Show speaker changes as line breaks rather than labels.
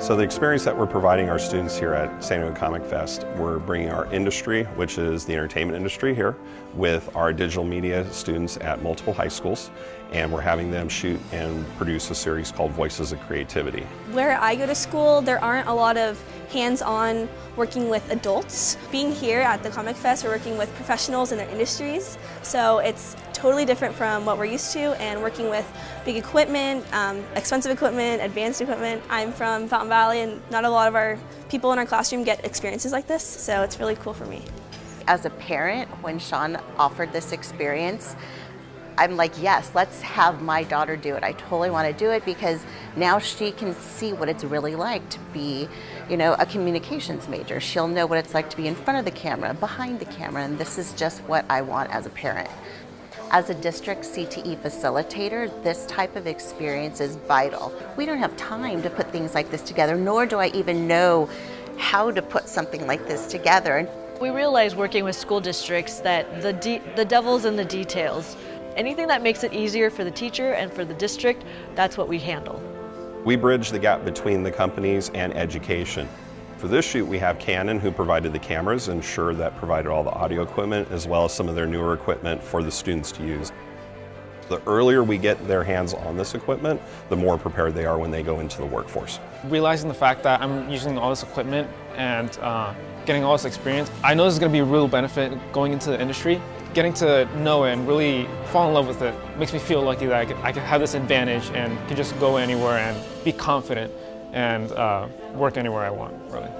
So the experience that we're providing our students here at San Diego Comic Fest, we're bringing our industry, which is the entertainment industry here, with our digital media students at multiple high schools, and we're having them shoot and produce a series called Voices of Creativity.
Where I go to school, there aren't a lot of hands-on working with adults. Being here at the Comic Fest, we're working with professionals in their industries, so it's totally different from what we're used to and working with big equipment, um, expensive equipment, advanced equipment. I'm from Fountain Valley and not a lot of our people in our classroom get experiences like this, so it's really cool for me.
As a parent, when Sean offered this experience, I'm like, yes, let's have my daughter do it. I totally want to do it because now she can see what it's really like to be, you know, a communications major. She'll know what it's like to be in front of the camera, behind the camera, and this is just what I want as a parent. As a district CTE facilitator, this type of experience is vital. We don't have time to put things like this together, nor do I even know how to put something like this together.
We realize working with school districts that the, de the devil's in the details. Anything that makes it easier for the teacher and for the district, that's what we handle.
We bridge the gap between the companies and education. For this shoot, we have Canon who provided the cameras and Shure that provided all the audio equipment as well as some of their newer equipment for the students to use. The earlier we get their hands on this equipment, the more prepared they are when they go into the workforce.
Realizing the fact that I'm using all this equipment and uh, getting all this experience, I know this is going to be a real benefit going into the industry. Getting to know it and really fall in love with it makes me feel lucky that I can, I can have this advantage and can just go anywhere and be confident and uh, work anywhere I want, really.